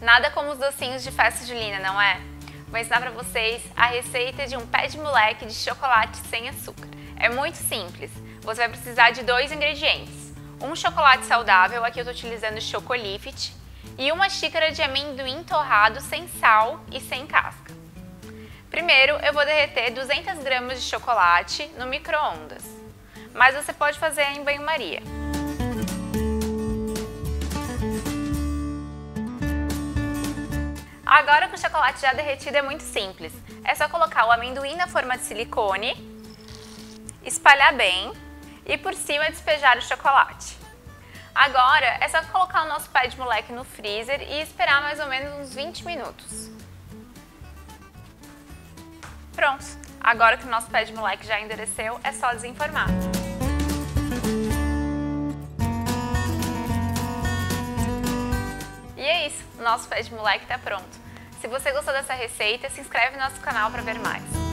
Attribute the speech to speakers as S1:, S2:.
S1: Nada como os docinhos de festa julina, não é? Vou ensinar para vocês a receita de um pé de moleque de chocolate sem açúcar. É muito simples. Você vai precisar de dois ingredientes. Um chocolate saudável, aqui eu estou utilizando Chocolifit, e uma xícara de amendoim torrado sem sal e sem casca. Primeiro, eu vou derreter 200 gramas de chocolate no micro-ondas, mas você pode fazer em banho-maria. Agora com o chocolate já derretido é muito simples. É só colocar o amendoim na forma de silicone, espalhar bem e por cima despejar o chocolate. Agora é só colocar o nosso pé de moleque no freezer e esperar mais ou menos uns 20 minutos. Pronto! Agora que o nosso pé de moleque já endureceu, é só desenformar. E é isso, o nosso pé de moleque está pronto. Se você gostou dessa receita, se inscreve no nosso canal para ver mais.